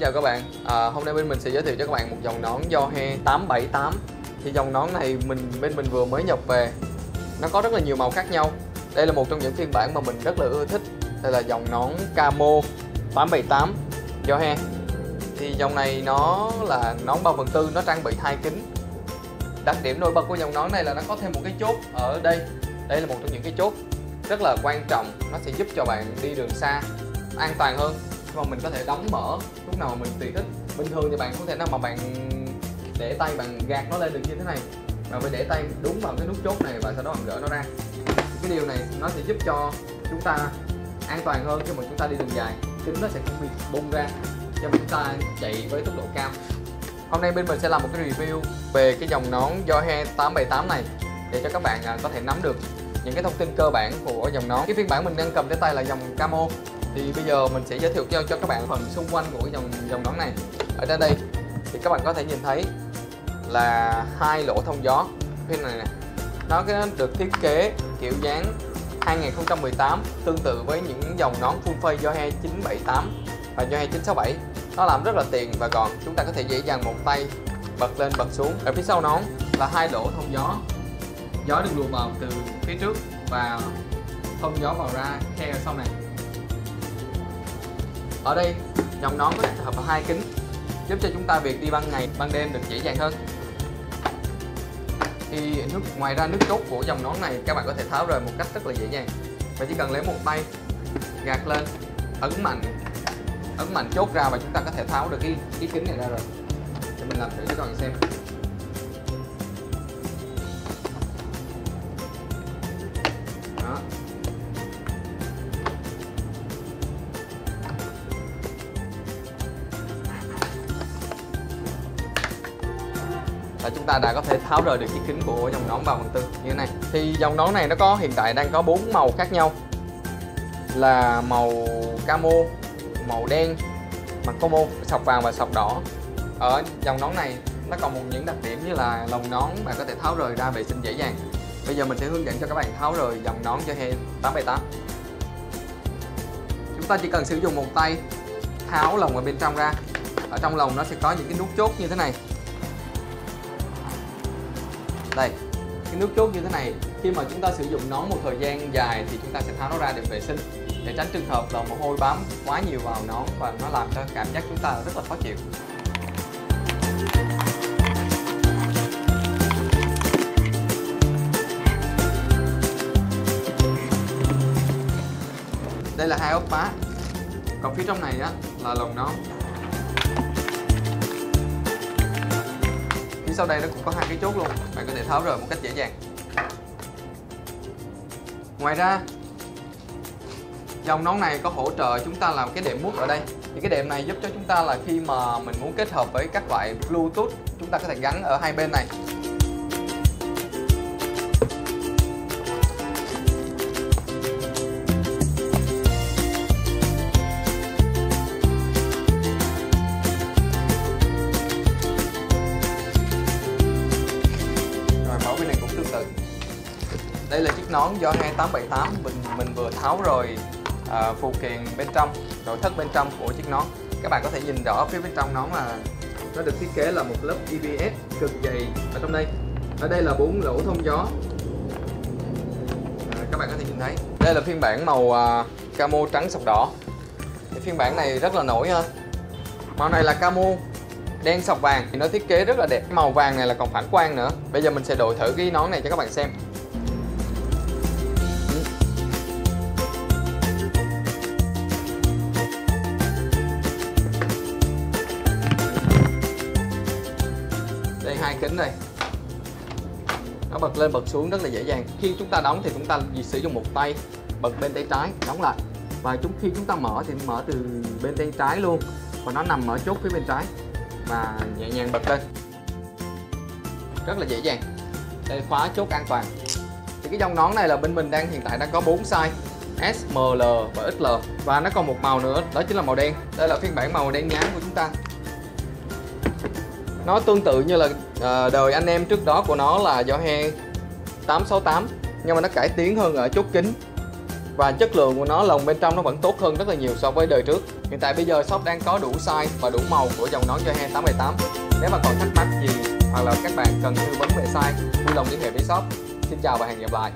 chào các bạn. À, Hôm nay bên mình sẽ giới thiệu cho các bạn một dòng nón Yohe 878 Thì dòng nón này mình bên mình vừa mới nhập về. Nó có rất là nhiều màu khác nhau. Đây là một trong những phiên bản mà mình rất là ưa thích. Đây là dòng nón Camo 878 Yohe Thì dòng này nó là nón 3 phần tư nó trang bị hai kính. Đặc điểm nổi bật của dòng nón này là nó có thêm một cái chốt ở đây. Đây là một trong những cái chốt rất là quan trọng. Nó sẽ giúp cho bạn đi đường xa an toàn hơn mà mình có thể đóng mở, lúc nào mà mình tùy thích. Bình thường thì bạn không thể nào mà bạn để tay bạn gạt nó lên được như thế này. Mà phải để tay đúng vào cái nút chốt này và sau đó bạn gỡ nó ra. Cái điều này nó sẽ giúp cho chúng ta an toàn hơn khi mà chúng ta đi đường dài. Kính nó sẽ không bị bung ra, cho chúng ta chạy với tốc độ cao. Hôm nay bên mình sẽ làm một cái review về cái dòng nón Yohe 878 này, để cho các bạn à, có thể nắm được những cái thông tin cơ bản của dòng nón. Cái phiên bản mình đang cầm trên tay là dòng camo thì bây giờ mình sẽ giới thiệu cho, cho các bạn phần xung quanh của cái dòng dòng nón này. Ở trên đây thì các bạn có thể nhìn thấy là hai lỗ thông gió. Pin này nè nó được thiết kế kiểu dáng 2018 tương tự với những dòng nón full face Yohe 978 và Yohe 967 nó làm rất là tiện và gọn chúng ta có thể dễ dàng một tay bật lên bật xuống. Ở phía sau nón là hai lỗ thông gió. Gió được luồn vào từ phía trước và thông gió vào ra khe ở sau này ở đây dòng nón có tích hợp hai kính, giúp cho chúng ta việc đi ban ngày, ban đêm được dễ dàng hơn. Thì nước, ngoài ra nước chốt của dòng nón này, các bạn có thể tháo rời một cách rất là dễ dàng. Và chỉ cần lấy một tay, gạt lên, ấn mạnh ấn mạnh chốt ra và chúng ta có thể tháo được cái cái kính này ra rồi. Để mình làm thử cho các bạn xem. Là chúng ta đã có thể tháo rời được chiếc kính của dòng nón 3 phần tư như thế này. Thì dòng nón này nó có, hiện tại đang có bốn màu khác nhau. Là màu camo, màu đen, mặt como sọc vàng và sọc đỏ. Ở dòng nón này, nó còn một những đặc điểm như là lồng nón bạn có thể tháo rời ra vệ sinh dễ dàng. Bây giờ mình sẽ hướng dẫn cho các bạn tháo rời dòng nón cho he 878 chúng ta chỉ cần sử dụng một tay tháo lồng ở bên trong ra. Ở trong lồng nó sẽ có những cái nút chốt như thế này đây. Cái nước chốt như thế này, khi mà chúng ta sử dụng nón một thời gian dài thì chúng ta sẽ tháo nó ra để vệ sinh, để tránh trường hợp là mồ hôi bám quá nhiều vào nón và nó làm cho cảm giác chúng ta rất là khó chịu. Đây là hai ốc phá. Còn phía trong này á, là lồng nón. Phía sau đây nó cũng có hai cái chốt luôn. Bạn có thể tháo rời một cách dễ dàng. Ngoài ra, dòng nón này có hỗ trợ chúng ta làm cái đệm mút ở đây. Thì cái đệm này giúp cho chúng ta là khi mà mình muốn kết hợp với các loại bluetooth, chúng ta có thể gắn ở hai bên này. Chiếc nón do 2878 mình mình vừa tháo rồi à, phụ kiện bên trong nội thất bên trong của chiếc nón. Các bạn có thể nhìn rõ phía bên trong nón là nó được thiết kế là một lớp EPS cực dày ở trong đây. Ở đây là bốn lỗ thông gió. À, các bạn có thể nhìn thấy. Đây là phiên bản màu à, camo trắng sọc đỏ. Thì phiên bản này rất là nổi ha. Màu này là camo đen sọc vàng. Thì nó thiết kế rất là đẹp. Màu vàng này là còn phản quang nữa. Bây giờ mình sẽ đội thử cái nón này cho các bạn xem. Đây hai kính đây. Nó bật lên bật xuống rất là dễ dàng. Khi chúng ta đóng thì chúng ta chỉ sử dụng một tay bật bên tay trái đóng lại. Và chúng khi chúng ta mở thì mở từ bên tay trái luôn. Và nó nằm ở chốt phía bên trái. Và nhẹ nhàng bật lên. Rất là dễ dàng. Đây khóa chốt an toàn. Thì cái dòng nón này là bên mình đang hiện tại đang có 4 size. S, M, L và XL và nó còn một màu nữa đó chính là màu đen. Đây là phiên bản màu đen nhám của chúng ta nó tương tự như là uh, đời anh em trước đó của nó là Yohe 868 nhưng mà nó cải tiến hơn ở chốt kính. Và chất lượng của nó lồng bên trong nó vẫn tốt hơn rất là nhiều so với đời trước. Hiện tại bây giờ shop đang có đủ size và đủ màu của dòng nón Joe 878 nếu mà còn thắc mắc gì hoặc là các bạn cần tư vấn về size vui lòng liên hệ với shop. Xin chào và hẹn gặp lại.